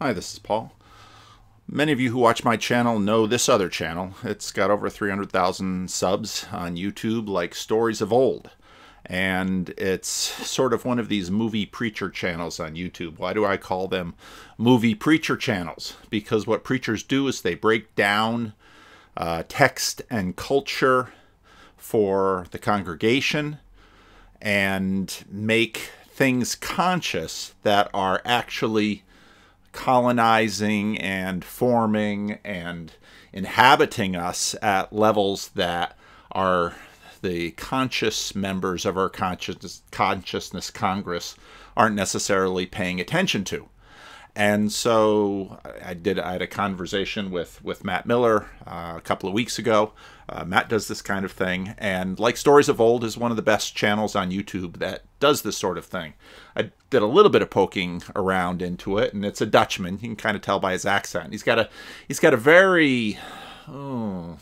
Hi, this is Paul. Many of you who watch my channel know this other channel. It's got over 300,000 subs on YouTube, like Stories of Old. And it's sort of one of these movie preacher channels on YouTube. Why do I call them movie preacher channels? Because what preachers do is they break down uh, text and culture for the congregation and make things conscious that are actually colonizing and forming and inhabiting us at levels that are the conscious members of our consciousness, consciousness Congress aren't necessarily paying attention to. And so I did. I had a conversation with with Matt Miller uh, a couple of weeks ago. Uh, Matt does this kind of thing, and like Stories of Old is one of the best channels on YouTube that does this sort of thing. I did a little bit of poking around into it, and it's a Dutchman. You can kind of tell by his accent. He's got a he's got a very oh,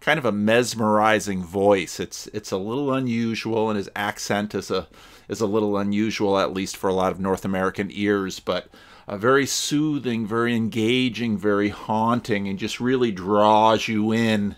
kind of a mesmerizing voice. It's it's a little unusual, and his accent is a is a little unusual, at least for a lot of North American ears, but uh, very soothing, very engaging, very haunting, and just really draws you in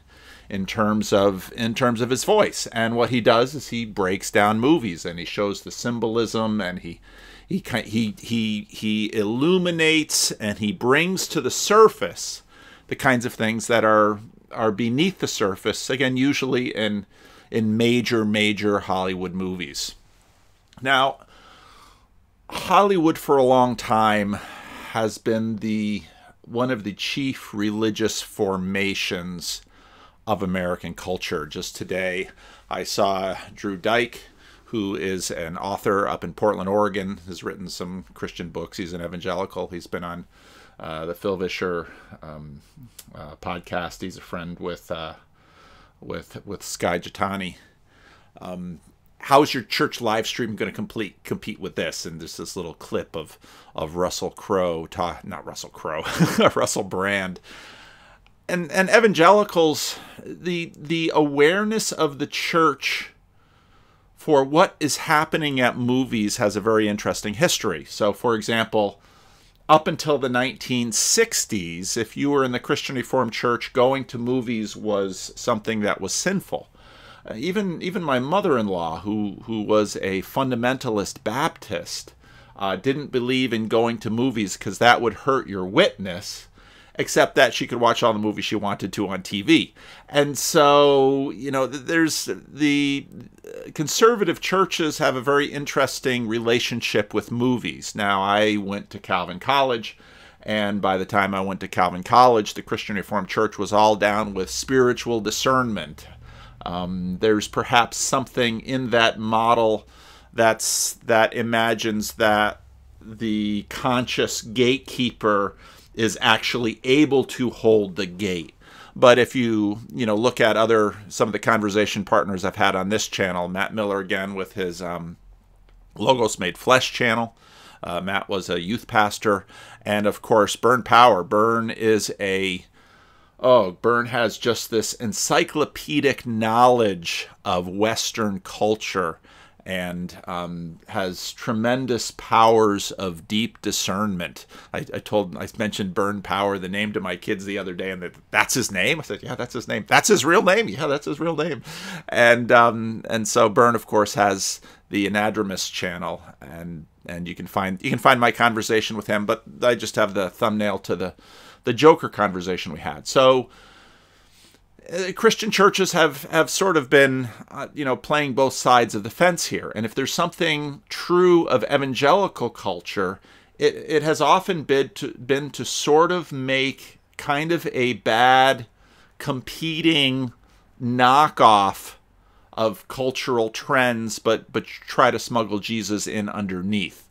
in terms of in terms of his voice. And what he does is he breaks down movies and he shows the symbolism and he he he he he illuminates and he brings to the surface the kinds of things that are are beneath the surface again usually in in major major Hollywood movies. Now Hollywood for a long time has been the one of the chief religious formations of American culture. Just today, I saw Drew Dyck, who is an author up in Portland, Oregon, has written some Christian books. He's an evangelical. He's been on uh, the Phil Vischer um, uh, podcast. He's a friend with uh, with with Skye Jethani. Um, how's your church live stream going to complete compete with this? And there's this little clip of of Russell Crowe, ta- not Russell Crowe, Russell Brand, and and evangelicals. The the awareness of the church for what is happening at movies has a very interesting history. So, for example. Up until the 1960s, if you were in the Christian Reformed Church, going to movies was something that was sinful uh, even even my mother-in-law, who who was a fundamentalist Baptist, uh, didn't believe in going to movies because that would hurt your witness. Except that she could watch all the movies she wanted to on TV, and so you know, there's the uh, conservative churches have a very interesting relationship with movies. Now, I went to Calvin College. And by the time I went to Calvin College, the Christian Reformed Church was all down with spiritual discernment. Um, there's perhaps something in that model that's that imagines that the conscious gatekeeper is actually able to hold the gate. But if you you know look at other some of the conversation partners I've had on this channel, Matt Miller again with his um, Logos Made Flesh channel. Uh, Matt was a youth pastor, and of course Burn Power. Burn is a oh, Burn has just this encyclopedic knowledge of Western culture and um, has tremendous powers of deep discernment. I, I, told, I mentioned Burn Power, the name to my kids the other day, and that that's his name. I said, yeah, that's his name. That's his real name. Yeah, that's his real name. And um, and so Burn, of course, has the Anadromous channel, and and you can find you can find my conversation with him. But I just have the thumbnail to the the Joker conversation we had. So uh, Christian churches have have sort of been, uh, you know, playing both sides of the fence here. And if there's something true of evangelical culture, it it has often been to been to sort of make kind of a bad competing knockoff of cultural trends, but but try to smuggle Jesus in underneath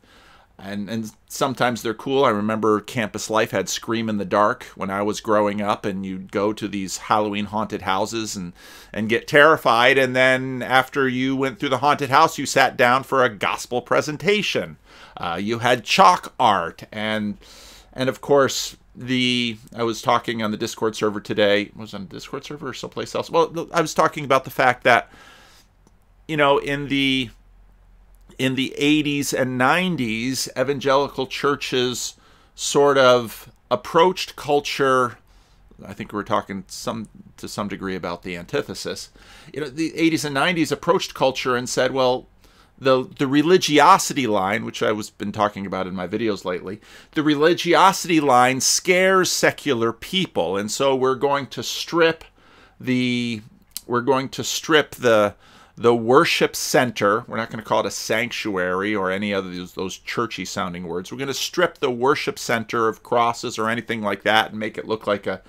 and and sometimes they're cool. I remember Campus Life had Scream in the Dark when I was growing up, and you'd go to these Halloween haunted houses and and get terrified, and then after you went through the haunted house, you sat down for a gospel presentation. Uh, you had chalk art, and and of course the I was talking on the Discord server today. Was on the Discord server or someplace else? Well, I was talking about the fact that you know in the in the 80s and 90s, evangelical churches sort of approached culture. I think we're talking some to some degree about the antithesis. You know, the 80s and 90s approached culture and said, well, the the religiosity line, which I was been talking about in my videos lately, the religiosity line scares secular people, and so we're going to strip the we're going to strip the the worship center. We're not going to call it a sanctuary or any other those, those churchy sounding words. We're going to strip the worship center of crosses or anything like that and make it look like a,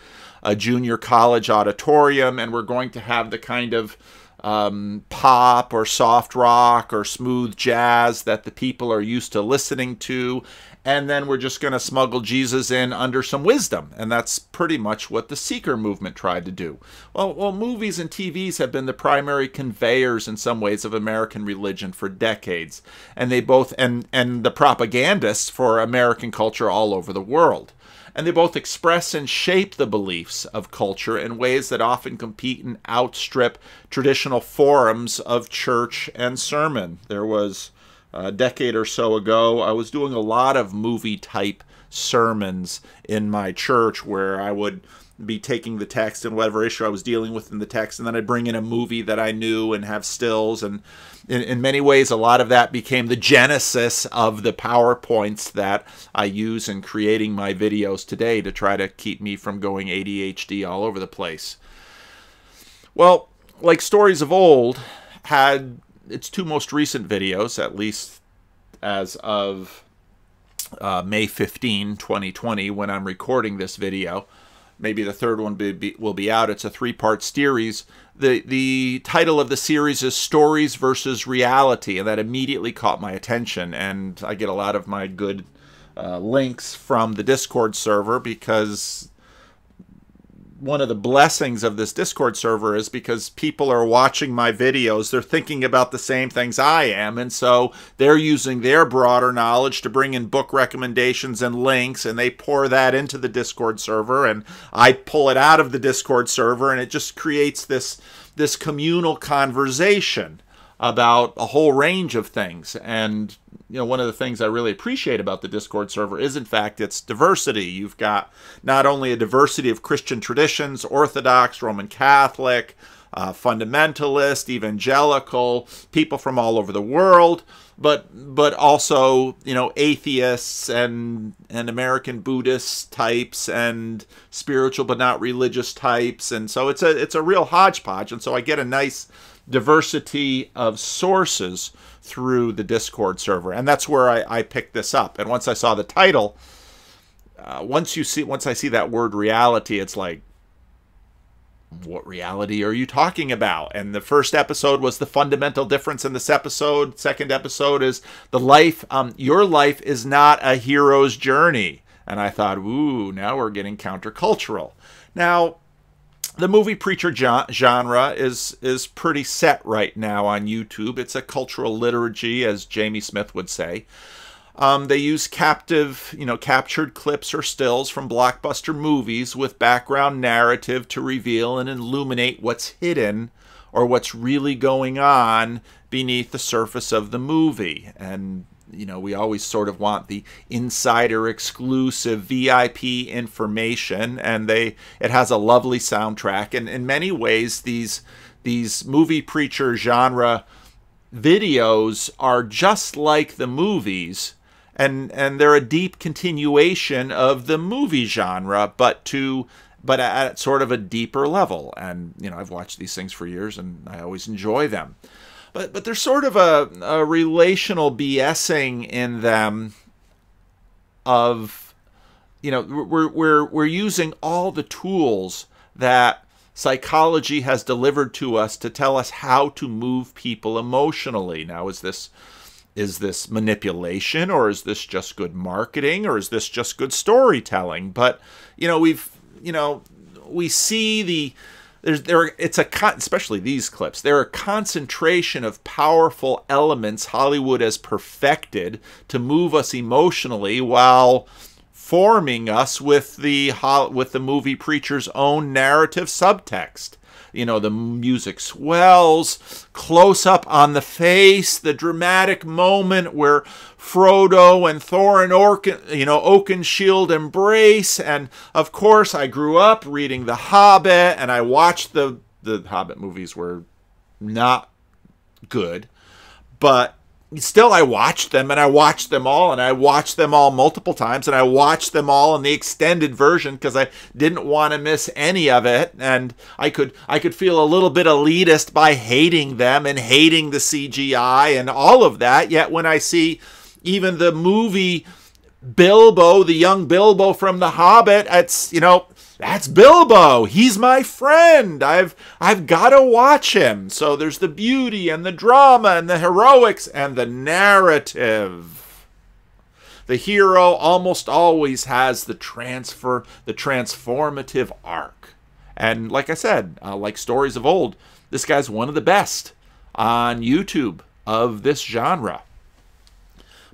a junior college auditorium. And we're going to have the kind of um, pop or soft rock or smooth jazz that the people are used to listening to. And then we're just going to smuggle Jesus in under some wisdom. And that's pretty much what the seeker movement tried to do. Well, well, movies and TVs have been the primary conveyors in some ways of American religion for decades. And they both, and, and the propagandists for American culture all over the world and they both express and shape the beliefs of culture in ways that often compete and outstrip traditional forums of church and sermon. There was a decade or so ago, I was doing a lot of movie type sermons in my church where I would be taking the text and whatever issue I was dealing with in the text, and then I'd bring in a movie that I knew and have stills. And in, in many ways, a lot of that became the genesis of the PowerPoints that I use in creating my videos today to try to keep me from going ADHD all over the place. Well, like Stories of Old had its two most recent videos, at least as of uh, May 15, 2020, when I'm recording this video maybe the third one be, be, will be out. It's a three-part series. The the title of the series is Stories versus Reality, and that immediately caught my attention. And I get a lot of my good uh, links from the Discord server because one of the blessings of this Discord server is because people are watching my videos, they're thinking about the same things I am, and so they're using their broader knowledge to bring in book recommendations and links, and they pour that into the Discord server, and I pull it out of the Discord server, and it just creates this this communal conversation about a whole range of things. And you know, one of the things I really appreciate about the Discord server is, in fact, its diversity. You've got not only a diversity of Christian traditions, Orthodox, Roman Catholic, uh, fundamentalist, evangelical, people from all over the world, but but also you know atheists and and American Buddhist types and spiritual but not religious types, and so it's a it's a real hodgepodge, and so I get a nice diversity of sources through the Discord server, and that's where I, I picked this up. And once I saw the title, uh, once you see once I see that word reality, it's like, what reality are you talking about? And the first episode was the fundamental difference in this episode. Second episode is the life. Um, your life is not a hero's journey. And I thought, ooh, now we're getting countercultural. Now, the movie preacher genre is is pretty set right now on YouTube. It's a cultural liturgy, as Jamie Smith would say. Um, they use captive, you know, captured clips or stills from blockbuster movies with background narrative to reveal and illuminate what's hidden or what's really going on beneath the surface of the movie. And you know, we always sort of want the insider exclusive VIP information, and they it has a lovely soundtrack. And in many ways, these these movie preacher genre videos are just like the movies and and they're a deep continuation of the movie genre but to but at sort of a deeper level and you know I've watched these things for years and I always enjoy them but but there's sort of a, a relational BSing in them of you know we're we're we're using all the tools that psychology has delivered to us to tell us how to move people emotionally. Now is this is this manipulation or is this just good marketing or is this just good storytelling? But you know we've you know we see the there's there it's a con- especially these clips they're a concentration of powerful elements hollywood has perfected to move us emotionally while forming us with the with the movie preacher's own narrative subtext you know, the music swells, close up on the face, the dramatic moment where Frodo and Thorin, Orkin, you know, Oakenshield embrace. And of course, I grew up reading The Hobbit, and I watched the the Hobbit movies were not good, but still I watched them and I watched them all and I watched them all multiple times and I watched them all in the extended version because I didn't want to miss any of it and I could I could feel a little bit elitist by hating them and hating the CGI and all of that yet when I see even the movie Bilbo the young Bilbo from the Hobbit it's you know that's Bilbo. He's my friend. I've I've got to watch him. So there's the beauty and the drama and the heroics and the narrative. The hero almost always has the transfer, the transformative arc. And like I said, uh, like stories of old, this guy's one of the best on YouTube of this genre.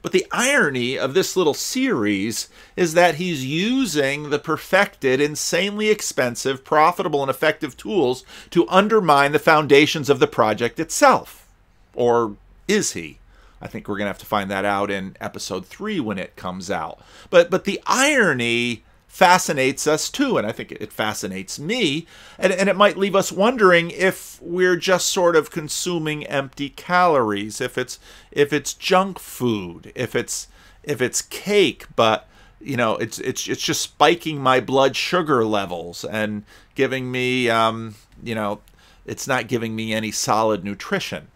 But the irony of this little series is that he's using the perfected, insanely expensive, profitable, and effective tools to undermine the foundations of the project itself. Or is he? I think we're going to have to find that out in episode 3 when it comes out. But but the irony fascinates us too, and I think it fascinates me. And, and it might leave us wondering if we're just sort of consuming empty calories, if it's if it's junk food, if it's if it's cake, but you know, it's it's it's just spiking my blood sugar levels and giving me um, you know, it's not giving me any solid nutrition.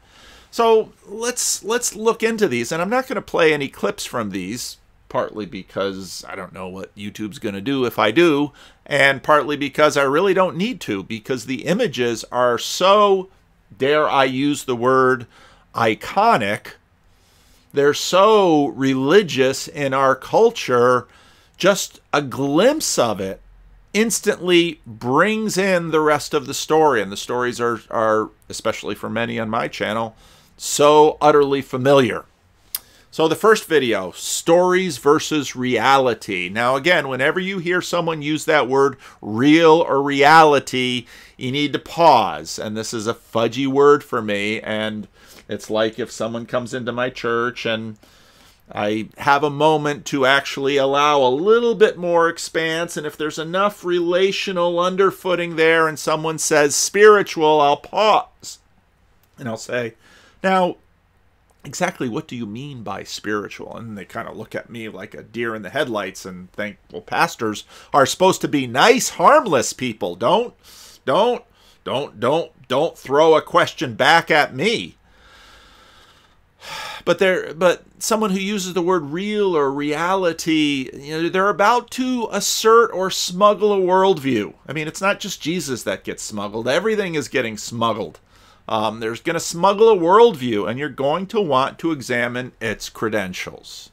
So let's let's look into these, and I'm not going to play any clips from these partly because I don't know what YouTube's going to do if I do, and partly because I really don't need to, because the images are so, dare I use the word, iconic. They're so religious in our culture, just a glimpse of it instantly brings in the rest of the story. And the stories are, are especially for many on my channel, so utterly familiar. So the first video, stories versus reality. Now again, whenever you hear someone use that word real or reality, you need to pause. And this is a fudgy word for me. And it's like if someone comes into my church and I have a moment to actually allow a little bit more expanse. And if there's enough relational underfooting there and someone says spiritual, I'll pause. And I'll say, now, exactly what do you mean by spiritual? And they kind of look at me like a deer in the headlights and think, well, pastors are supposed to be nice, harmless people. Don't, don't, don't, don't, don't throw a question back at me. But there, but someone who uses the word real or reality, you know, they're about to assert or smuggle a worldview. I mean, it's not just Jesus that gets smuggled; everything is getting smuggled. Um, there's going to smuggle a worldview, and you're going to want to examine its credentials.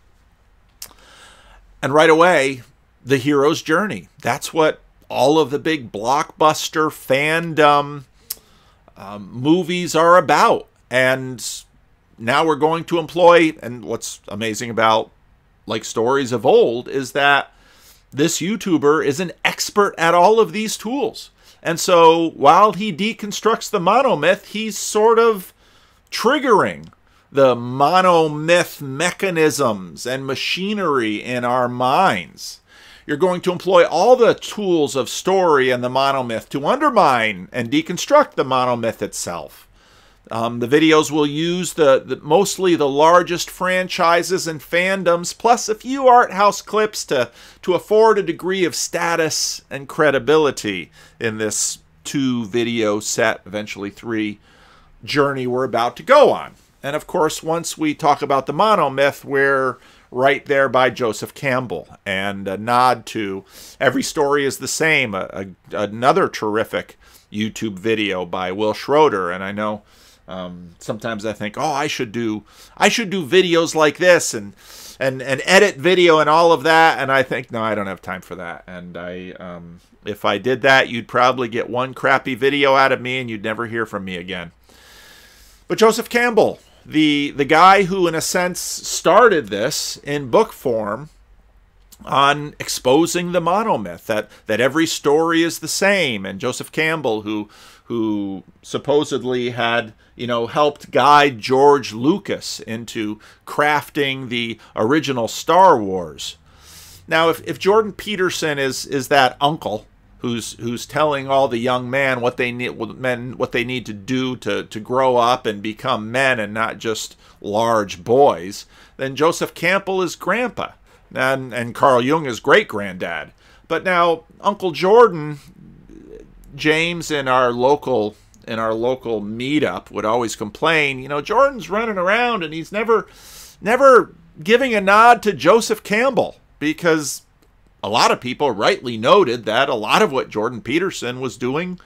And right away, the hero's journey. That's what all of the big blockbuster fandom um, movies are about. And now we're going to employ, and what's amazing about like stories of old is that this YouTuber is an expert at all of these tools. And so while he deconstructs the monomyth, he's sort of triggering the monomyth mechanisms and machinery in our minds. You're going to employ all the tools of story and the monomyth to undermine and deconstruct the monomyth itself. Um, the videos will use the, the, mostly the largest franchises and fandoms, plus a few art house clips to to afford a degree of status and credibility in this two video set, eventually three journey we're about to go on. And of course, once we talk about the monomyth, we're right there by Joseph Campbell and a nod to every story is the same. A, a, another terrific YouTube video by Will Schoder, and I know um, sometimes I think, oh, I should do, I should do videos like this and and and edit video and all of that. And I think, no, I don't have time for that. And I, um, if I did that, you'd probably get one crappy video out of me, and you'd never hear from me again. But Joseph Campbell, the the guy who, in a sense, started this in book form, on exposing the monomyth that that every story is the same and Joseph Campbell who who supposedly had you know helped guide George Lucas into crafting the original Star Wars now if, if Jordan Peterson is is that uncle who's who's telling all the young men what they need men what they need to do to to grow up and become men and not just large boys then Joseph Campbell is grandpa and, and Carl Jung is great granddad. But now Uncle Jordan, James in our local in our local meetup would always complain, you know, Jordan's running around and he's never never giving a nod to Joseph Campbell because a lot of people rightly noted that a lot of what Jordan Peterson was doing,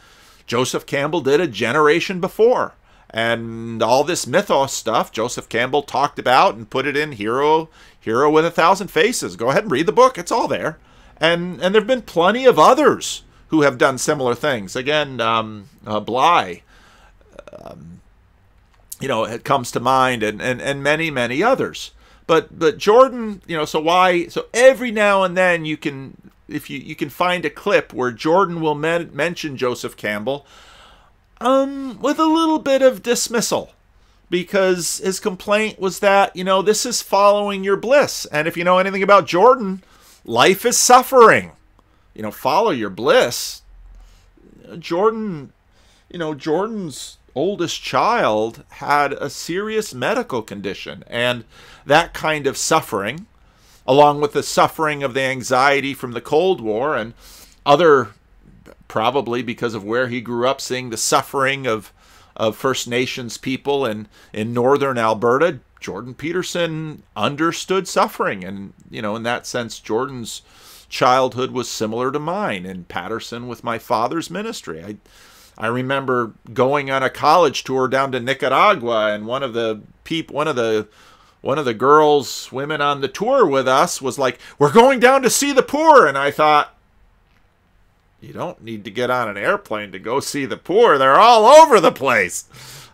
Joseph Campbell did a generation before. And all this mythos stuff Joseph Campbell talked about and put it in Hero Hero with a Thousand Faces. Go ahead and read the book; it's all there. And and there've been plenty of others who have done similar things. Again, um, uh, Bly, um, you know, it comes to mind, and, and and many many others. But but Jordan, you know, so why? So every now and then you can if you you can find a clip where Jordan will men- mention Joseph Campbell, um, with a little bit of dismissal because his complaint was that, you know, this is following your bliss. And if you know anything about Jordan, life is suffering. You know, follow your bliss. Jordan, you know, Jordan's oldest child had a serious medical condition. And that kind of suffering, along with the suffering of the anxiety from the Cold War and other, probably because of where he grew up, seeing the suffering of of First Nations people in, in northern Alberta, Jordan Peterson understood suffering. And, you know, in that sense, Jordan's childhood was similar to mine in Paterson with my father's ministry. I, I remember going on a college tour down to Nicaragua, and one of the peep, one of the one of the girls, women on the tour with us was like, "We're going down to see the poor," and I thought, you don't need to get on an airplane to go see the poor. They're all over the place.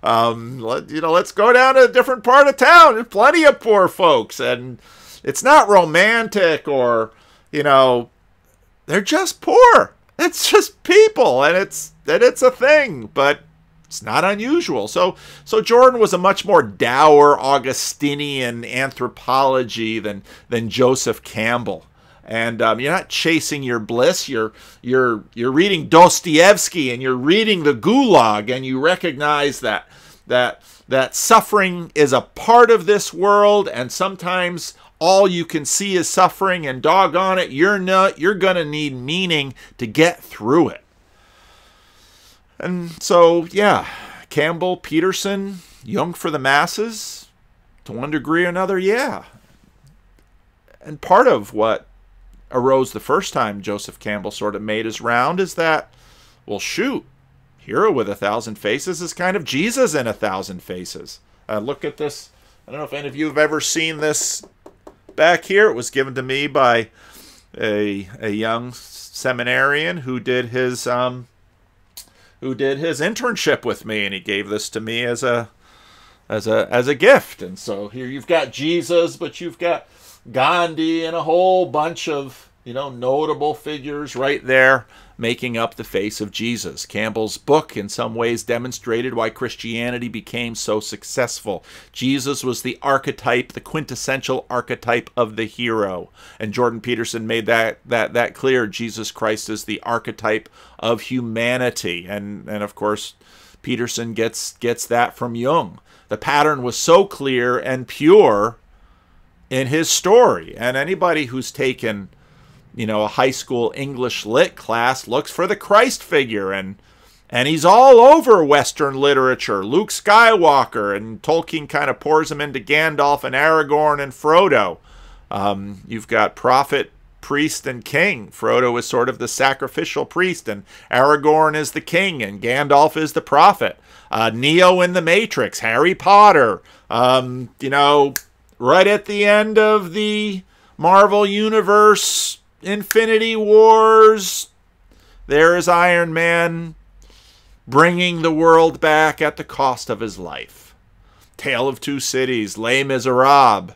Um, let, you know, let's go down to a different part of town. There's plenty of poor folks, and it's not romantic or, you know, they're just poor. It's just people, and it's that it's a thing, but it's not unusual. So, so Jordan was a much more dour Augustinian anthropology than than Joseph Campbell and um, you're not chasing your bliss. You're you're you're reading Dostoevsky and you're reading the Gulag, and you recognize that that that suffering is a part of this world, and sometimes all you can see is suffering, and doggone it, you're not you're gonna need meaning to get through it. And so, yeah, Campbell, Peterson, Jung for the masses, to one degree or another, yeah. And part of what arose the first time Joseph Campbell sort of made his round is that, well, shoot, Hero with a Thousand Faces is kind of Jesus in a Thousand Faces. Uh, look at this. I don't know if any of you have ever seen this back here. It was given to me by a, a young seminarian who did his um, who did his internship with me, and he gave this to me as a as a as a gift. And so here you've got Jesus, but you've got Gandhi and a whole bunch of, you know, notable figures right there making up the face of Jesus. Campbell's book, in some ways, demonstrated why Christianity became so successful. Jesus was the archetype, the quintessential archetype of the hero. And Jordan Peterson made that, that, that clear. Jesus Christ is the archetype of humanity. And, and of course, Peterson gets, gets that from Jung. The pattern was so clear and pure in his story. And anybody who's taken, you know, a high school English lit class looks for the Christ figure and and he's all over Western literature. Luke Skywalker and Tolkien kind of pours him into Gandalf and Aragorn and Frodo. Um, you've got prophet, priest, and king. Frodo is sort of the sacrificial priest, and Aragorn is the king, and Gandalf is the prophet. Uh, Neo in the Matrix, Harry Potter. Um, you know, right at the end of the Marvel Universe Infinity Wars, there is Iron Man bringing the world back at the cost of his life. Tale of Two Cities, Les Miserables,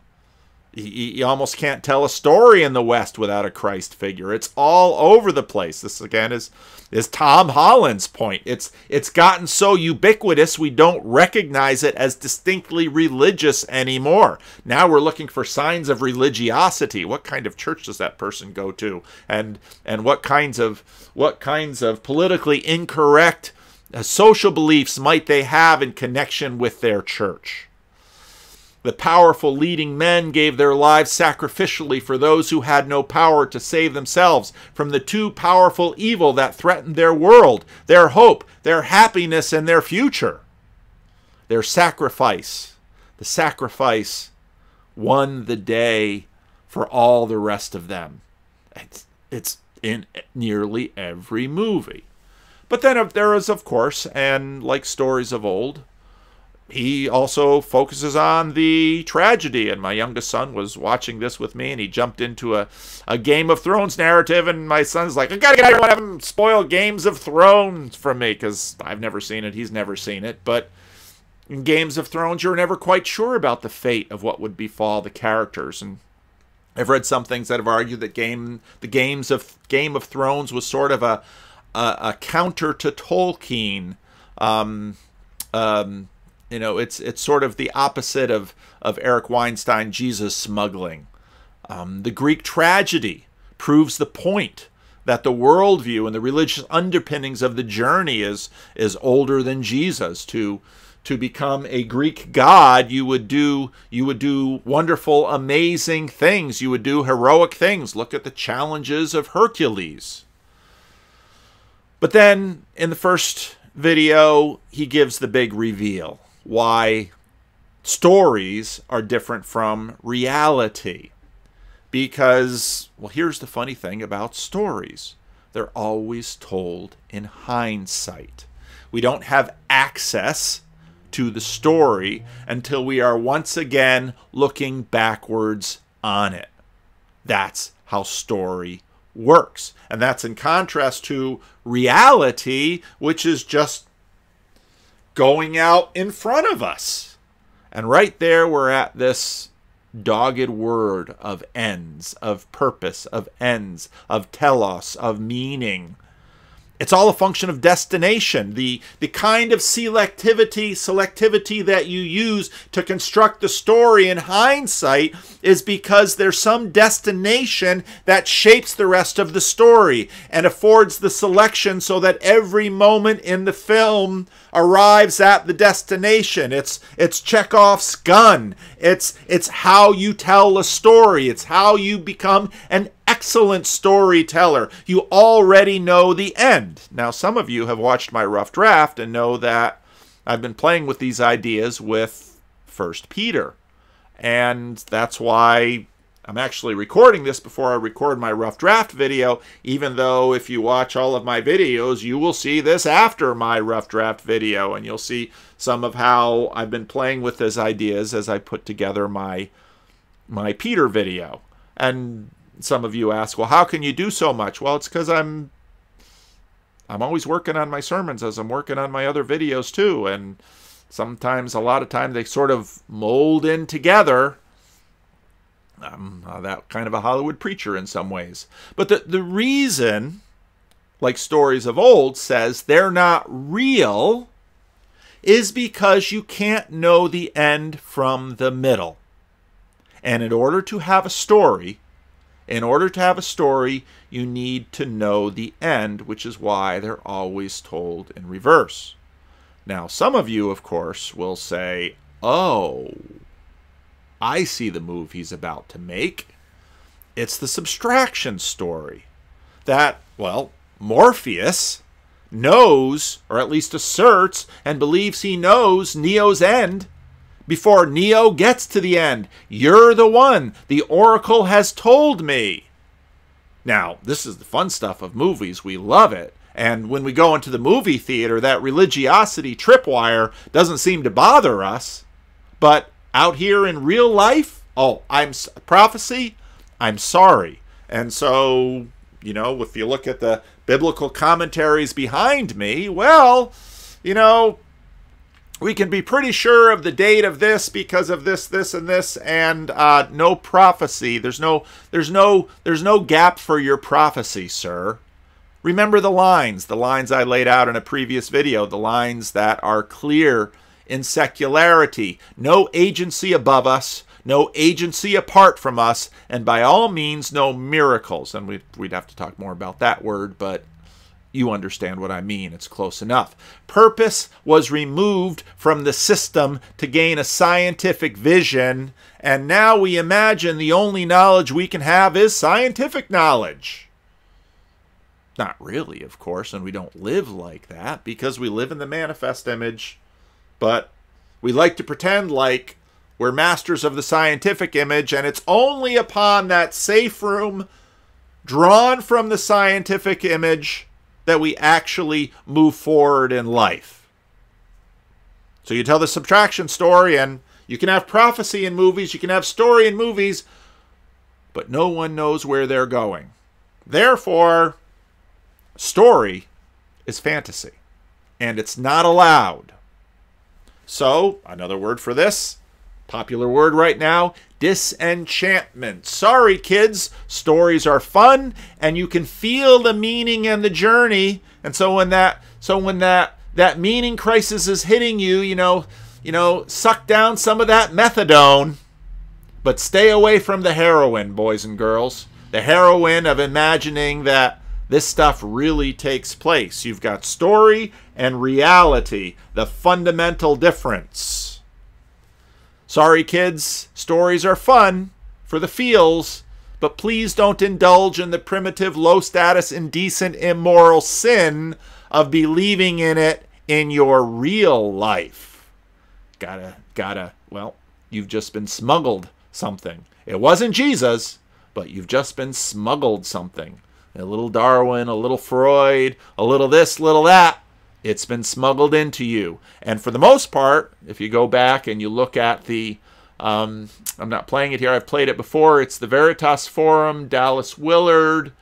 you almost can't tell a story in the West without a Christ figure. It's all over the place. This again is is Tom Holland's point. It's it's gotten so ubiquitous we don't recognize it as distinctly religious anymore. Now we're looking for signs of religiosity. What kind of church does that person go to? And and what kinds of what kinds of politically incorrect uh, social beliefs might they have in connection with their church? The powerful leading men gave their lives sacrificially for those who had no power to save themselves from the too powerful evil that threatened their world, their hope, their happiness, and their future. Their sacrifice, the sacrifice, won the day for all the rest of them. It's, it's in nearly every movie. But then there is, of course, and like stories of old, he also focuses on the tragedy. And my youngest son was watching this with me, and he jumped into a, a Game of Thrones narrative. And my son's like, I gotta get have him spoil Games of Thrones from me, because I've never seen it. He's never seen it. But in Games of Thrones, you're never quite sure about the fate of what would befall the characters. And I've read some things that have argued that game the games of Game of Thrones was sort of a a, a counter to Tolkien. Um, um, you know, it's it's sort of the opposite of of Eric Weinstein Jesus smuggling. Um, the Greek tragedy proves the point that the worldview and the religious underpinnings of the journey is is older than Jesus. To to become a Greek god, you would do you would do wonderful, amazing things. You would do heroic things. Look at the challenges of Hercules. But then in the first video, he gives the big reveal why stories are different from reality. Because, well, here's the funny thing about stories they're always told in hindsight. We don't have access to the story until we are once again looking backwards on it. That's how story works. And that's in contrast to reality, which is just going out in front of us. And right there, we're at this dogged word of ends, of purpose, of ends, of telos, of meaning. It's all a function of destination. The, the kind of selectivity, selectivity that you use to construct the story in hindsight is because there's some destination that shapes the rest of the story and affords the selection so that every moment in the film arrives at the destination. It's it's Chekhov's gun. It's it's how you tell a story. It's how you become an excellent storyteller. You already know the end. Now, some of you have watched my rough draft and know that I've been playing with these ideas with First Peter. And that's why I'm actually recording this before I record my rough draft video, even though if you watch all of my videos, you will see this after my rough draft video, and you'll see some of how I've been playing with these ideas as I put together my my Peter video. And some of you ask, well, how can you do so much? Well, it's because I'm I'm always working on my sermons as I'm working on my other videos too, and sometimes a lot of times they sort of mold in together. I'm uh, that kind of a Hollywood preacher in some ways. But the, the reason, like stories of old says, they're not real is because you can't know the end from the middle. And in order to have a story, in order to have a story, you need to know the end, which is why they're always told in reverse. Now, some of you, of course, will say, Oh, I see the move he's about to make. It's the subtraction story. That, well, Morpheus knows, or at least asserts, and believes he knows Neo's end before Neo gets to the end. You're the one. The Oracle has told me. Now, this is the fun stuff of movies. We love it. And when we go into the movie theater, that religiosity tripwire doesn't seem to bother us. But out here in real life, oh, I'm prophecy, I'm sorry. And so, you know, if you look at the biblical commentaries behind me, well, you know, we can be pretty sure of the date of this because of this, this, and this, and uh, no prophecy. There's no, there's no, there's no gap for your prophecy, sir. Remember the lines, the lines I laid out in a previous video, the lines that are clear in secularity. No agency above us, no agency apart from us, and by all means, no miracles. And we'd, we'd have to talk more about that word, but you understand what I mean. It's close enough. Purpose was removed from the system to gain a scientific vision, and now we imagine the only knowledge we can have is scientific knowledge. Not really, of course, and we don't live like that because we live in the manifest image, but we like to pretend like we're masters of the scientific image, and it's only upon that safe room drawn from the scientific image that we actually move forward in life. So you tell the subtraction story, and you can have prophecy in movies, you can have story in movies, but no one knows where they're going. Therefore, story is fantasy, and it's not allowed. So, another word for this, popular word right now, disenchantment. Sorry, kids, stories are fun and you can feel the meaning and the journey. And so when that so when that that meaning crisis is hitting you, you know, you know, suck down some of that methadone, but stay away from the heroin, boys and girls. The heroin of imagining that this stuff really takes place. You've got story and reality, the fundamental difference. Sorry, kids, stories are fun for the feels, but please don't indulge in the primitive, low status, indecent, immoral sin of believing in it in your real life. Gotta, gotta, well, you've just been smuggled something. It wasn't Jesus, but you've just been smuggled something. A little Darwin, a little Freud, a little this, little that. It's been smuggled into you. And for the most part, if you go back and you look at the, um, I'm not playing it here, I've played it before. It's the Veritas Forum, Dallas Willard.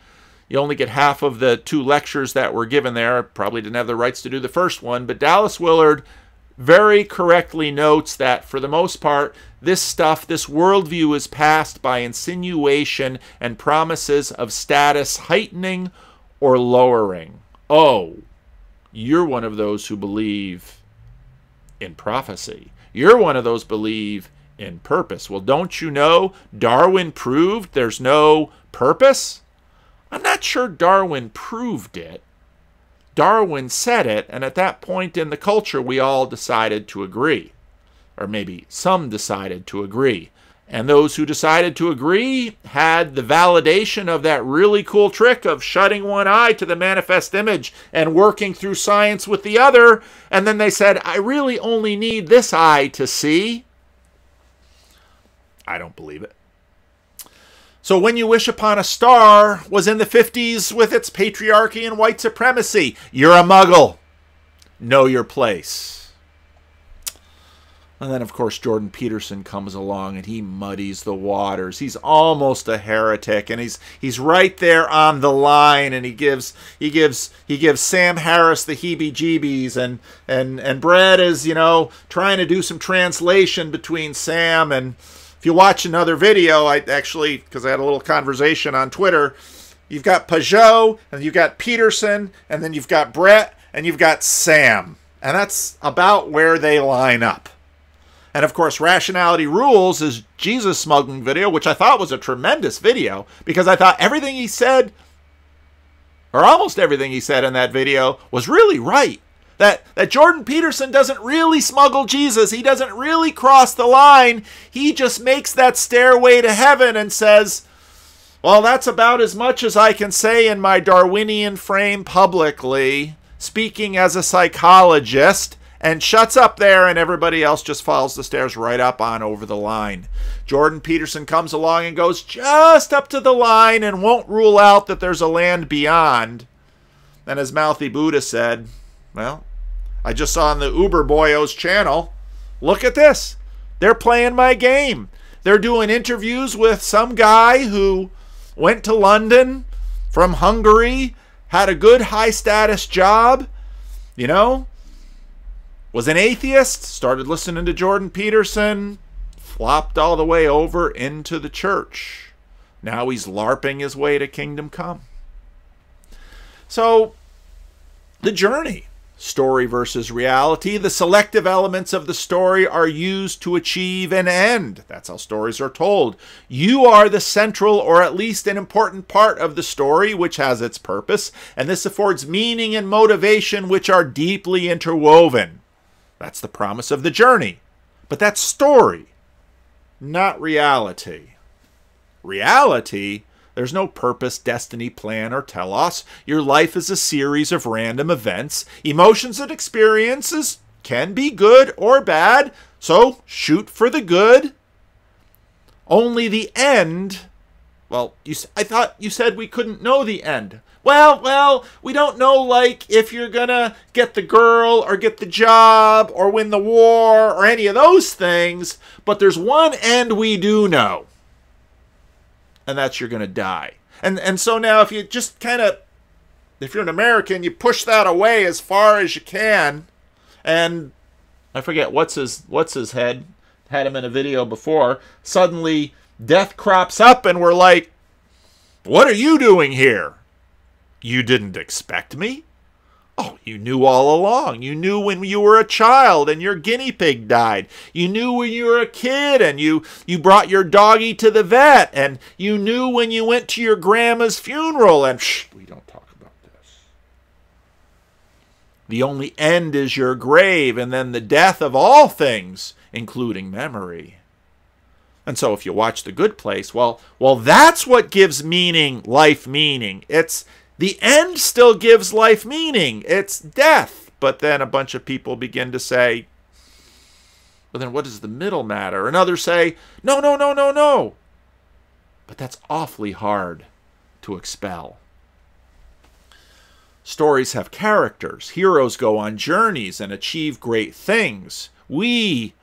You only get half of the two lectures that were given there. Probably didn't have the rights to do the first one, but Dallas Willard very correctly notes that for the most part, this stuff, this worldview is passed by insinuation and promises of status heightening or lowering. Oh, you're one of those who believe in prophecy. You're one of those believe in purpose. Well, don't you know Darwin proved there's no purpose? I'm not sure Darwin proved it. Darwin said it, and at that point in the culture, we all decided to agree. Or maybe some decided to agree. And those who decided to agree had the validation of that really cool trick of shutting one eye to the manifest image and working through science with the other. And then they said, I really only need this eye to see. I don't believe it. So When You Wish Upon a Star was in the 50s with its patriarchy and white supremacy. You're a muggle. Know your place. And then, of course, Jordan Peterson comes along and he muddies the waters. He's almost a heretic, and he's he's right there on the line. And he gives he gives he gives Sam Harris the heebie-jeebies, and and and Brad is you know trying to do some translation between Sam and. If you watch another video, I actually because I had a little conversation on Twitter. You've got Pageau, and you've got Peterson, and then you've got Brett, and you've got Sam, and that's about where they line up. And of course, Rationality Rules is Jesus smuggling video, which I thought was a tremendous video because I thought everything he said, or almost everything he said in that video, was really right. That, that Jordan Peterson doesn't really smuggle Jesus. He doesn't really cross the line. He just makes that stairway to heaven and says, Well, that's about as much as I can say in my Darwinian frame publicly, speaking as a psychologist and shuts up there, and everybody else just follows the stairs right up on over the line. Jordan Peterson comes along and goes just up to the line and won't rule out that there's a land beyond. And as Mouthy Buddha said, well, I just saw on the Uber Boyos channel, look at this. They're playing my game. They're doing interviews with some guy who went to London from Hungary, had a good high status job, you know, was an atheist, started listening to Jordan Peterson, flopped all the way over into the church. Now he's LARPing his way to kingdom come. So, the journey story versus reality. The selective elements of the story are used to achieve an end. That's how stories are told. You are the central or at least an important part of the story, which has its purpose, and this affords meaning and motivation which are deeply interwoven. That's the promise of the journey. But that's story, not reality. Reality there's no purpose, destiny, plan, or telos. Your life is a series of random events. Emotions and experiences can be good or bad, so shoot for the good. Only the end. Well, you, I thought you said we couldn't know the end. Well, well, we don't know, like, if you're gonna get the girl or get the job or win the war or any of those things, but there's one end we do know and that's you're going to die. And and so now if you just kind of if you're an American, you push that away as far as you can and I forget what's his what's his head had him in a video before. Suddenly death crops up and we're like what are you doing here? You didn't expect me? Oh, you knew all along. You knew when you were a child and your guinea pig died. You knew when you were a kid and you, you brought your doggy to the vet. And you knew when you went to your grandma's funeral. And shh, we don't talk about this. The only end is your grave and then the death of all things, including memory. And so if you watch The Good Place, well, well, that's what gives meaning, life meaning. It's the end still gives life meaning. It's death. But then a bunch of people begin to say, but then what does the middle matter? And others say, no, no, no, no, no. But that's awfully hard to expel. Stories have characters. Heroes go on journeys and achieve great things. We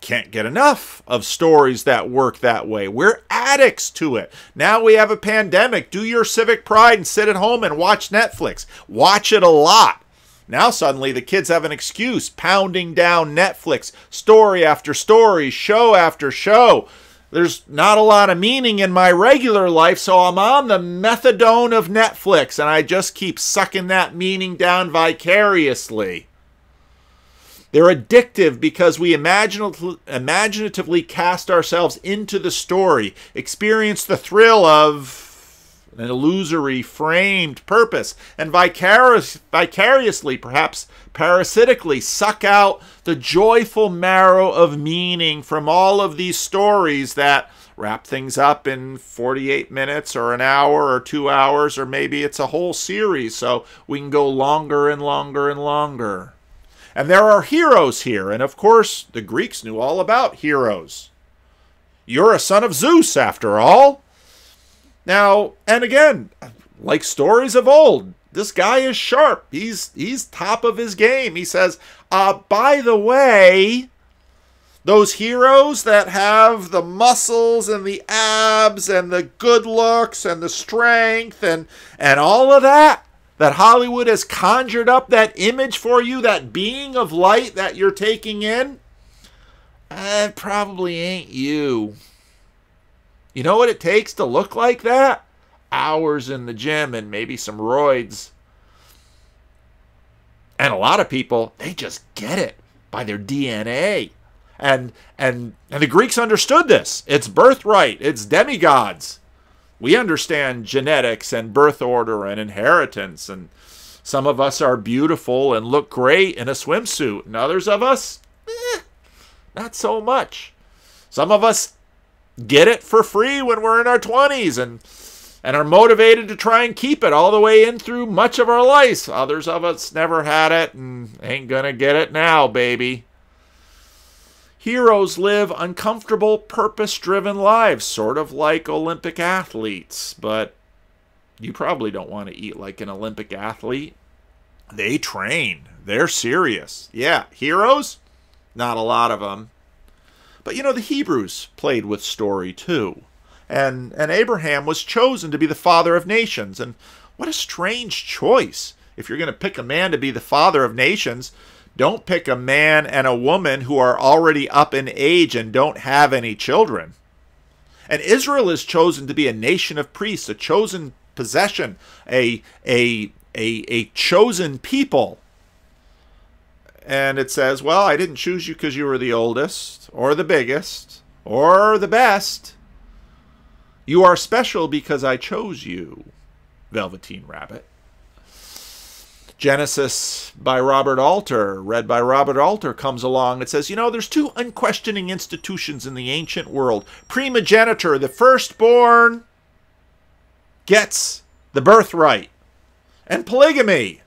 can't get enough of stories that work that way. We're addicts to it. Now we have a pandemic. Do your civic pride and sit at home and watch Netflix. Watch it a lot. Now suddenly the kids have an excuse, pounding down Netflix, story after story, show after show. There's not a lot of meaning in my regular life, so I'm on the methadone of Netflix and I just keep sucking that meaning down vicariously. They're addictive because we imaginatively cast ourselves into the story, experience the thrill of an illusory, framed purpose, and vicarious, vicariously, perhaps parasitically, suck out the joyful marrow of meaning from all of these stories that wrap things up in 48 minutes or an hour or two hours, or maybe it's a whole series, so we can go longer and longer and longer. And there are heroes here, and of course, the Greeks knew all about heroes. You're a son of Zeus, after all. Now, and again, like stories of old, this guy is sharp. He's he's top of his game. He says, uh, by the way, those heroes that have the muscles and the abs and the good looks and the strength and and all of that, that Hollywood has conjured up that image for you, that being of light that you're taking in, eh, it probably ain't you. You know what it takes to look like that? Hours in the gym and maybe some roids. And a lot of people, they just get it by their DNA. And and and the Greeks understood this. It's birthright. It's demigods. We understand genetics and birth order and inheritance, and some of us are beautiful and look great in a swimsuit, and others of us, eh, not so much. Some of us get it for free when we're in our 20s and and are motivated to try and keep it all the way in through much of our lives. Others of us never had it and ain't gonna get it now, baby. Heroes live uncomfortable, purpose driven lives, sort of like Olympic athletes, but you probably don't want to eat like an Olympic athlete. They train, they're serious. Yeah, heroes? Not a lot of them. But you know, the Hebrews played with story too. And, and Abraham was chosen to be the father of nations. And what a strange choice. If you're going to pick a man to be the father of nations, don't pick a man and a woman who are already up in age and don't have any children. And Israel is chosen to be a nation of priests, a chosen possession, a, a, a, a chosen people. And it says, well, I didn't choose you because you were the oldest or the biggest or the best. You are special because I chose you, Velveteen Rabbit. Genesis by Robert Alter, read by Robert Alter, comes along. It says, you know, there's two unquestioning institutions in the ancient world. Primogeniture, the firstborn, gets the birthright. And polygamy,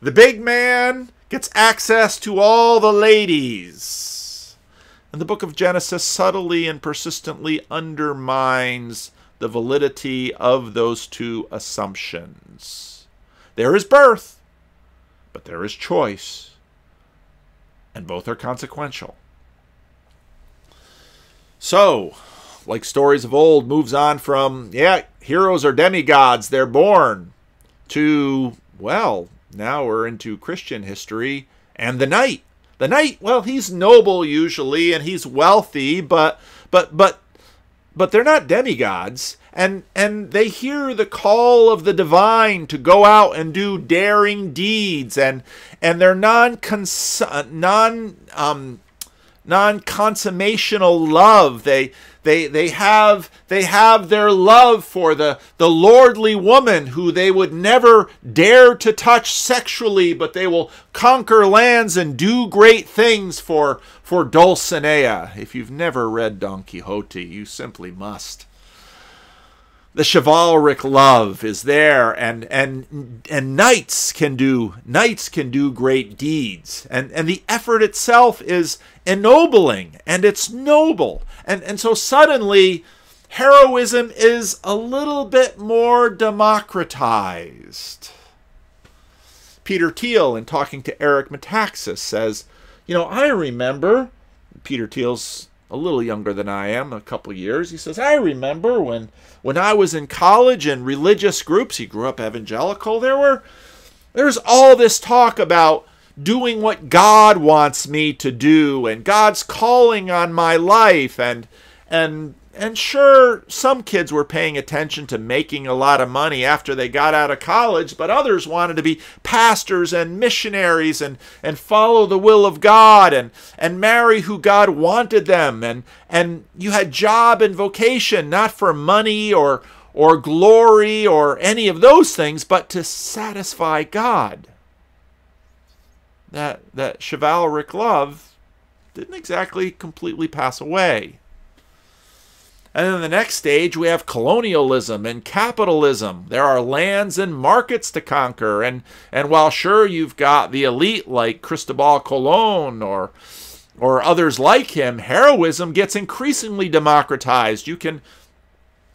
the big man gets access to all the ladies. And the book of Genesis subtly and persistently undermines the validity of those two assumptions. There is birth but there is choice, and both are consequential. So, like stories of old, moves on from, yeah, heroes are demigods, they're born, to, well, now we're into Christian history and the knight. The knight, well, he's noble usually and he's wealthy, but but but but they're not demigods and and they hear the call of the divine to go out and do daring deeds. And and they're non non um, non consummational love. They they they have they have their love for the the lordly woman who they would never dare to touch sexually but they will conquer lands and do great things for for Dulcinea. If you've never read Don Quixote you simply must the chivalric love is there and and and knights can do knights can do great deeds. And and the effort itself is ennobling and it's noble. And and so suddenly heroism is a little bit more democratized. Peter thiel in talking to eric metaxas says you know i remember peter thiel's a little younger than I am, a couple years. He says, I remember when when I was in college and religious groups, he grew up evangelical, there were there's all this talk about doing what God wants me to do and God's calling on my life and and and sure, some kids were paying attention to making a lot of money after they got out of college, but others wanted to be pastors and missionaries and, and follow the will of God and, and marry who God wanted them. And, and you had job and vocation, not for money or, or glory or any of those things, but to satisfy God. That, that chivalric love didn't exactly completely pass away. And then the next stage, we have colonialism and capitalism. There are lands and markets to conquer. And, and while sure you've got the elite like Cristobal Colon or, or others like him, heroism gets increasingly democratized. You can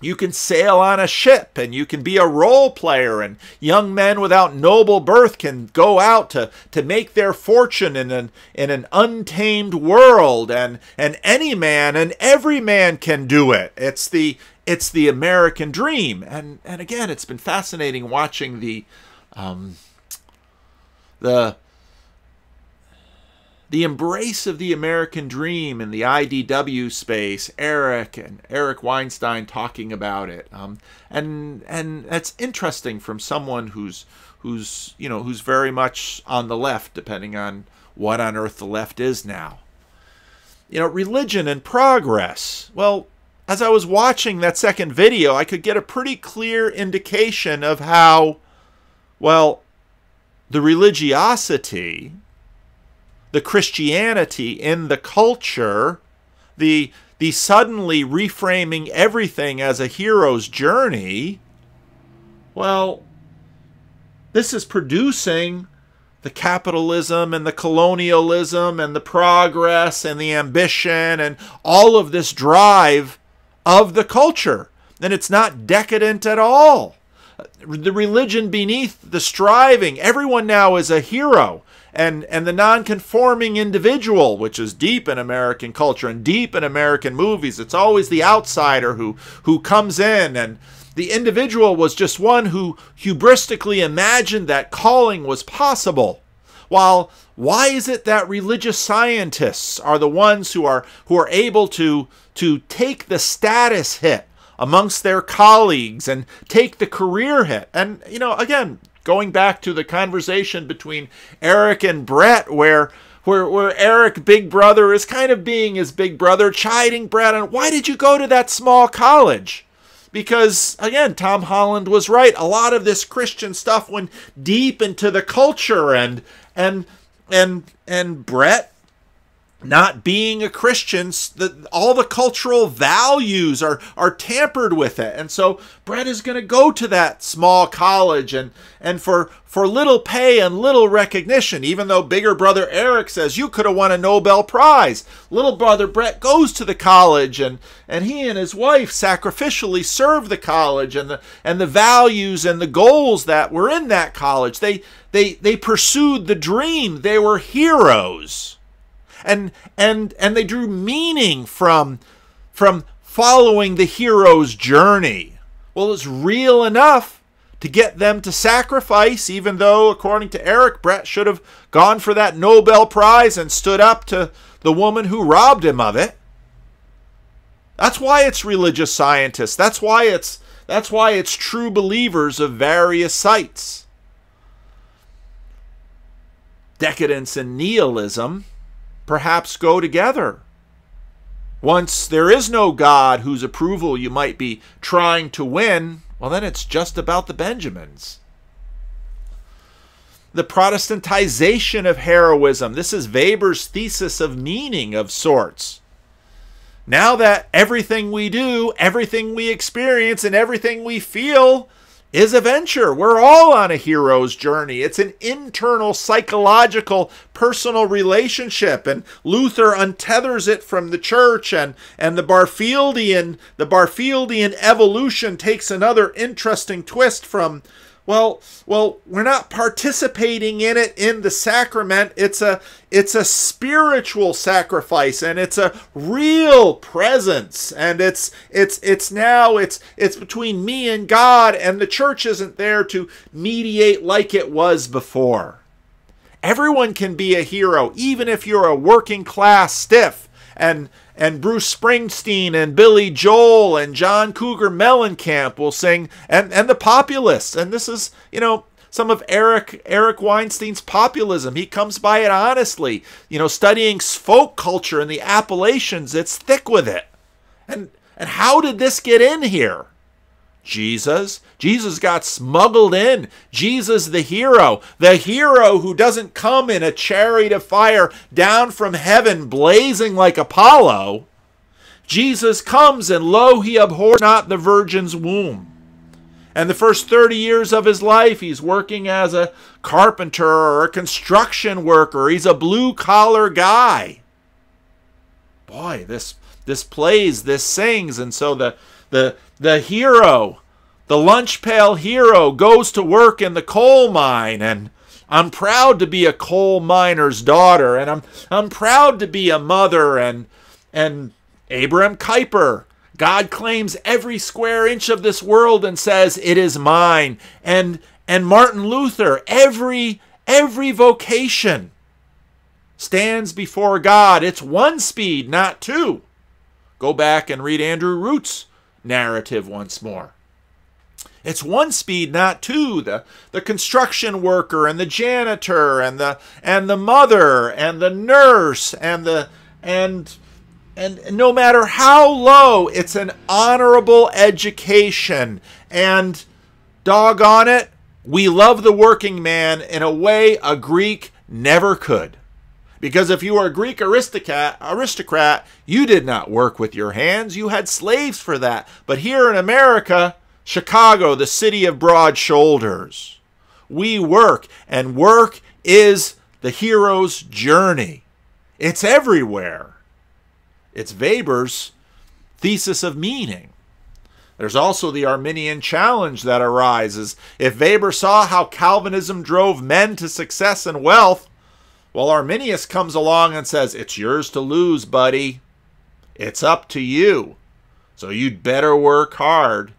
you can sail on a ship and you can be a role player, and young men without noble birth can go out to, to make their fortune in an, in an untamed world, and, and any man and every man can do it. It's the, it's the American dream. And, and again, it's been fascinating watching the, um, the, the embrace of the American dream in the IDW space, Eric and Eric Weinstein talking about it, um, and and that's interesting from someone who's who's you know who's very much on the left, depending on what on earth the left is now. You know, religion and progress. Well, as I was watching that second video, I could get a pretty clear indication of how, well, the religiosity the Christianity in the culture, the the suddenly reframing everything as a hero's journey, well, this is producing the capitalism and the colonialism and the progress and the ambition and all of this drive of the culture. And it's not decadent at all. The religion beneath the striving, everyone now is a hero. And and the non-conforming individual which is deep in american culture and deep in american movies it's always the outsider who who comes in. And the individual was just one who hubristically imagined that calling was possible. While why is it that religious scientists are the ones who are who are able to to take the status hit amongst their colleagues and take the career hit? And you know, again, going back to the conversation between Eric and Brett where where, where Eric, big brother, is kind of being his big brother, chiding Brett on why did you go to that small college? Because, again, Tom Holland was right. A lot of this Christian stuff went deep into the culture, and, and, and, and Brett not being a Christian, the, all the cultural values are are tampered with it, and so Brett is going to go to that small college and and for for little pay and little recognition. Even though bigger brother Eric says you could have won a Nobel Prize, little brother Brett goes to the college and and he and his wife sacrificially serve the college and the and the values and the goals that were in that college. They they they pursued the dream. They were heroes and and and they drew meaning from from following the hero's journey. Well, it's real enough to get them to sacrifice, even though, according to Eric, Brett should have gone for that Nobel Prize and stood up to the woman who robbed him of it. That's why it's religious scientists. That's why it's that's why it's true believers of various sites. Decadence and nihilism perhaps go together. Once there is no God whose approval you might be trying to win, well, then it's just about the Benjamins. The Protestantization of heroism. This is Weber's thesis of meaning of sorts. Now that everything we do, everything we experience, and everything we feel is a venture. We're all on a hero's journey. It's an internal, psychological, personal relationship. And Luther untethers it from the church and, and the Barfieldian, the Barfieldian evolution takes another interesting twist from well, well, we're not participating in it in the sacrament. It's a it's a spiritual sacrifice and it's a real presence and it's it's it's now it's it's between me and God and the church isn't there to mediate like it was before. Everyone can be a hero even if you're a working class stiff and and Bruce Springsteen and Billy Joel and John Cougar Mellencamp will sing and and the populists and this is you know some of Eric Eric Weinstein's populism. He comes by it honestly. You know studying folk culture in the Appalachians it's thick with it. And and how did this get in here Jesus. Jesus got smuggled in. Jesus, the hero, the hero who doesn't come in a chariot of fire down from heaven blazing like Apollo. Jesus comes, and lo, he abhors not the virgin's womb. And the first 30 years of his life, he's working as a carpenter or a construction worker. He's a blue collar guy. Boy, this this plays, this sings, and so the the the hero, the lunch pail hero, goes to work in the coal mine. And I'm proud to be a coal miner's daughter. And I'm I'm proud to be a mother. And and Abraham Kuyper God claims every square inch of this world and says it is mine. And and Martin Luther every every vocation stands before God. It's one speed not two. Go back and read Andrew Root's narrative once more. It's one speed, not two. The the construction worker and the janitor and the and the mother and the nurse and the and and no matter how low, it's an honorable education. And doggone it, we love the working man in a way a Greek never could. Because if you were a Greek aristocrat, aristocrat, you did not work with your hands. You had slaves for that. But here in America, Chicago, the city of broad shoulders, we work, and work is the hero's journey. It's everywhere. It's Weber's thesis of meaning. There's also the Arminian challenge that arises. If Weber saw how Calvinism drove men to success and wealth, well, Arminius comes along and says, It's yours to lose, buddy. It's up to you. So you'd better work hard.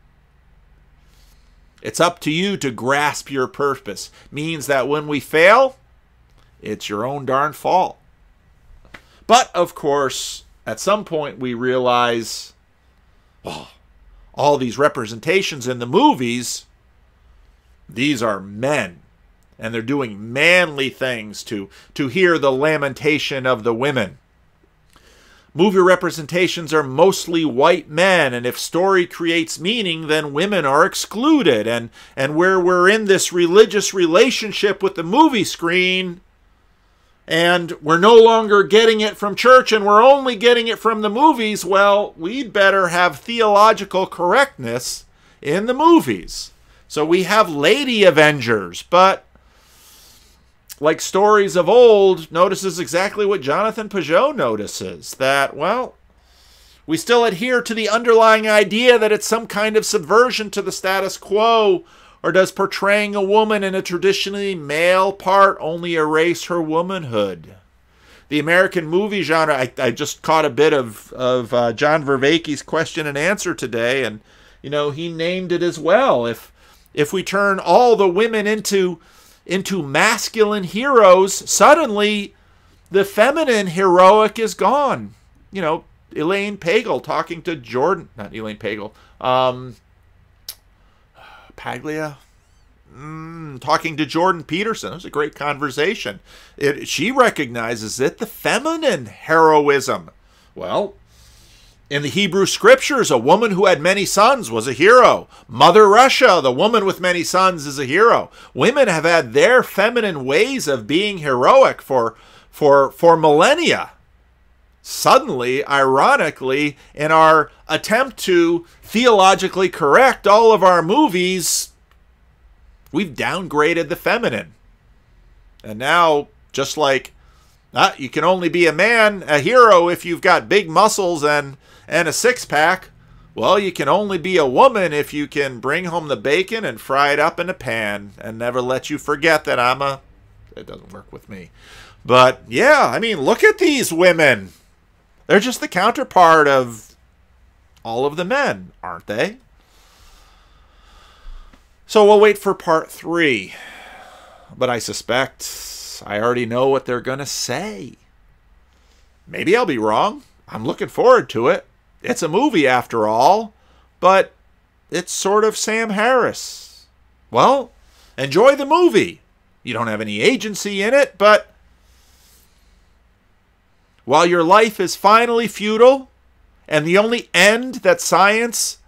It's up to you to grasp your purpose. Means that when we fail, it's your own darn fault. But of course, at some point we realize, well, all these representations in the movies, these are men. And they're doing manly things to, to hear the lamentation of the women. Movie representations are mostly white men, and if story creates meaning, then women are excluded. And, and where we're in this religious relationship with the movie screen, and we're no longer getting it from church and we're only getting it from the movies, well, we'd better have theological correctness in the movies. So we have Lady Avengers, but like stories of old, notices exactly what Jonathan Pageau notices that, well, we still adhere to the underlying idea that it's some kind of subversion to the status quo, or does portraying a woman in a traditionally male part only erase her womanhood? The American movie genre, I, I just caught a bit of, of uh, John Vervaeke's question and answer today, and, you know, he named it as well. If, if we turn all the women into into masculine heroes, suddenly the feminine heroic is gone. You know, Elaine Pagel talking to Jordan, not Elaine Pagel, um, Paglia, mm, talking to Jordan Peterson. It was a great conversation. It, she recognizes it, the feminine heroism. Well, in the Hebrew scriptures, a woman who had many sons was a hero. Mother Russia, the woman with many sons, is a hero. Women have had their feminine ways of being heroic for, for, for millennia. Suddenly, ironically, in our attempt to theologically correct all of our movies, we've downgraded the feminine. And now, just like uh, you can only be a man, a hero, if you've got big muscles and and a six pack, well, you can only be a woman if you can bring home the bacon and fry it up in a pan and never let you forget that I'm a. It doesn't work with me. But yeah, I mean, look at these women. They're just the counterpart of all of the men, aren't they? So we'll wait for part three. But I suspect I already know what they're going to say. Maybe I'll be wrong. I'm looking forward to it. It's a movie after all, but it's sort of Sam Harris. Well, enjoy the movie. You don't have any agency in it, but while your life is finally futile and the only end that science,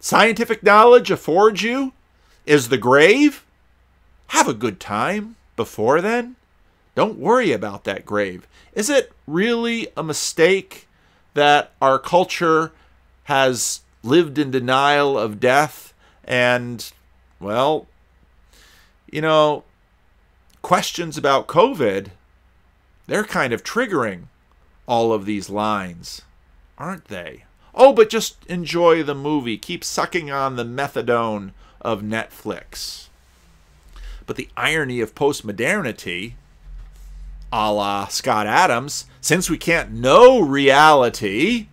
scientific knowledge affords you is the grave, have a good time before then. Don't worry about that grave. Is it really a mistake that our culture has lived in denial of death and, well, you know, questions about COVID, they're kind of triggering all of these lines, aren't they? Oh, but just enjoy the movie. Keep sucking on the methadone of Netflix. But the irony of postmodernity a la Scott Adams, since we can't know reality,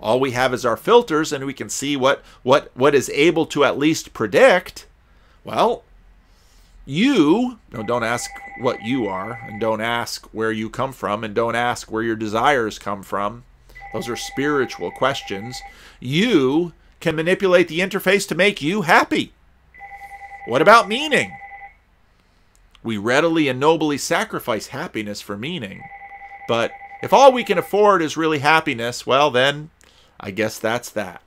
all we have is our filters and we can see what what what is able to at least predict. Well, you no, don't ask what you are and don't ask where you come from and don't ask where your desires come from. Those are spiritual questions. You can manipulate the interface to make you happy. What about meaning? We readily and nobly sacrifice happiness for meaning. But if all we can afford is really happiness, well, then I guess that's that.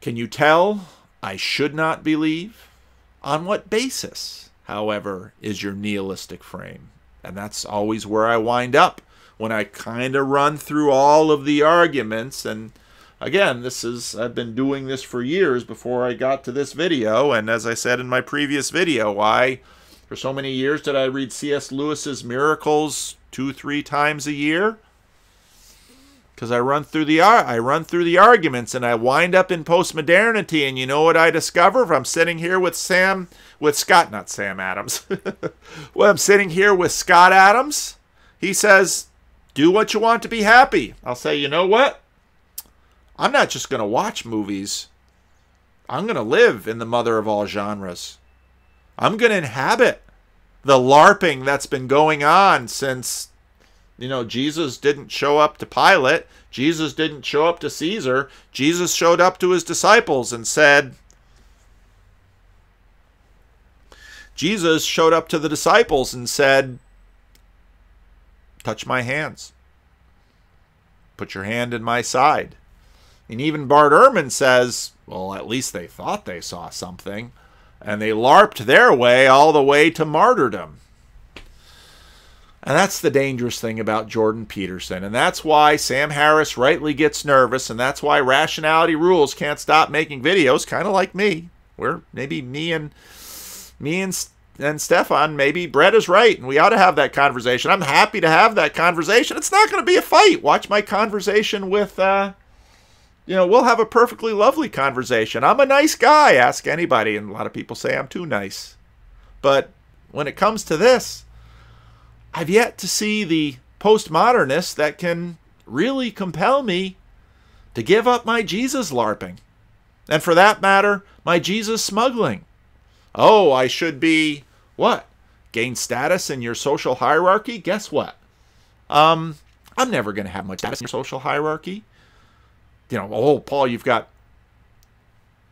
Can you tell I should not believe? On what basis, however, is your nihilistic frame? And that's always where I wind up when I kind of run through all of the arguments and again, this is I've been doing this for years before I got to this video, and as I said in my previous video, why for so many years did I read C.S. Lewis's Miracles two, three times a year? Because I run through the I run through the arguments and I wind up in postmodernity, and you know what I discover? If I'm sitting here with Sam, with Scott, not Sam Adams. well, I'm sitting here with Scott Adams. He says, "Do what you want to be happy." I'll say, "You know what? I'm not just going to watch movies. I'm going to live in the mother of all genres. I'm going to inhabit the LARPing that's been going on since, you know, Jesus didn't show up to Pilate. Jesus didn't show up to Caesar. Jesus showed up to his disciples and said, Jesus showed up to the disciples and said, Touch my hands. Put your hand in my side. And even Bart Ehrman says, well, at least they thought they saw something. And they LARPed their way all the way to martyrdom. And that's the dangerous thing about Jordan Peterson. And that's why Sam Harris rightly gets nervous. And that's why Rationality Rules can't stop making videos, kind of like me. Where maybe me and me and and Stefan, maybe Brett is right, and we ought to have that conversation. I'm happy to have that conversation. It's not going to be a fight. Watch my conversation with, uh, you know, we'll have a perfectly lovely conversation. I'm a nice guy. Ask anybody, and a lot of people say I'm too nice. But when it comes to this, I've yet to see the postmodernist that can really compel me to give up my Jesus LARPing. And for that matter, my Jesus smuggling. Oh, I should be what? Gain status in your social hierarchy? Guess what? Um, I'm never going to have much status in your social hierarchy. You know, oh, Paul, you've got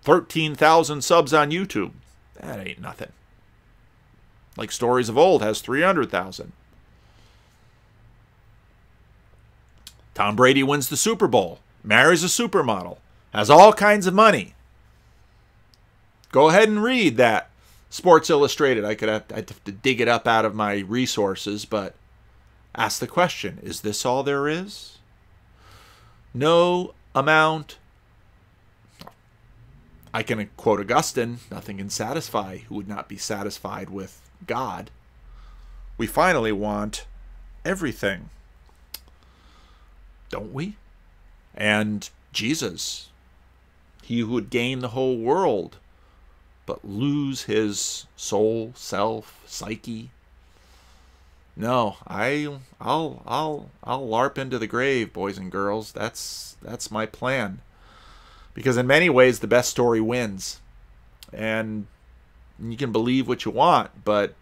13,000 subs on YouTube. That ain't nothing. Like Stories of Old has 300,000. Tom Brady wins the Super Bowl, marries a supermodel, has all kinds of money. Go ahead and read that Sports Illustrated. I could have, I'd have to dig it up out of my resources, but ask the question is this all there is? No amount. I can quote Augustine nothing can satisfy who would not be satisfied with God. We finally want everything. Don't we? And Jesus, he who would gain the whole world but lose his soul, self, psyche. No, I I'll I'll I'll larp into the grave, boys and girls. That's that's my plan. Because in many ways the best story wins. And you can believe what you want, but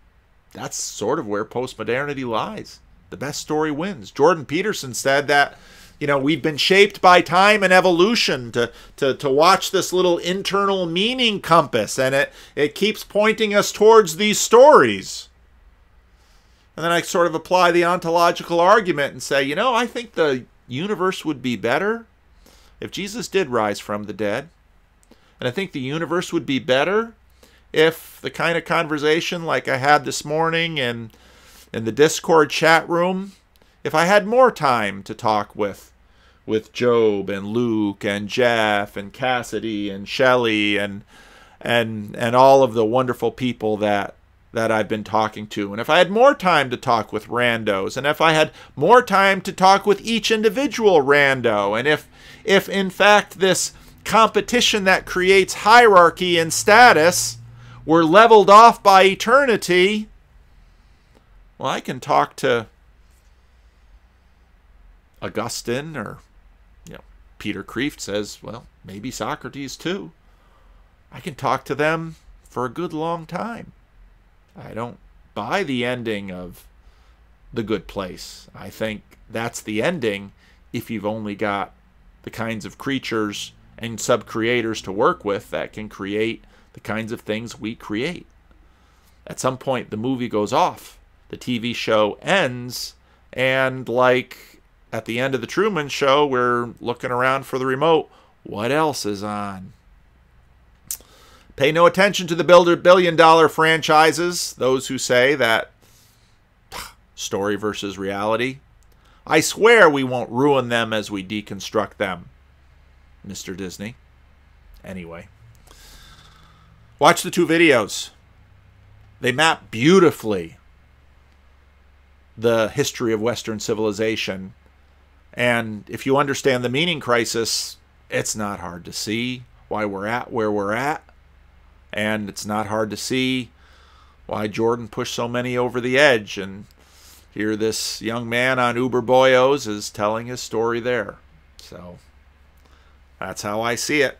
that's sort of where postmodernity lies. The best story wins. Jordan Peterson said that you know we've been shaped by time and evolution to to to watch this little internal meaning compass and it it keeps pointing us towards these stories and then i sort of apply the ontological argument and say you know i think the universe would be better if jesus did rise from the dead. And i think the universe would be better if the kind of conversation like i had this morning and in the discord chat room if I had more time to talk with with Job and Luke and Jeff and Cassidy and Shelly and and and all of the wonderful people that that I've been talking to. And if I had more time to talk with randos and if I had more time to talk with each individual rando and if if in fact this competition that creates hierarchy and status were leveled off by eternity, well I can talk to Augustine or you know Peter Kreeft says, well, maybe Socrates too. I can talk to them for a good long time. I don't buy the ending of The Good Place. I think that's the ending if you've only got the kinds of creatures and sub creators to work with that can create the kinds of things we create. At some point, the movie goes off, the TV show ends, and like at the end of the Truman Show, we're looking around for the remote. What else is on? Pay no attention to the builder billion dollar franchises, those who say that story versus reality. I swear we won't ruin them as we deconstruct them, Mr. Disney. Anyway, watch the two videos. They map beautifully the history of Western civilization and if you understand the meaning crisis, it's not hard to see why we're at where we're at. And it's not hard to see why Jordan pushed so many over the edge. And here this young man on Uber Boyos is telling his story there. So that's how I see it.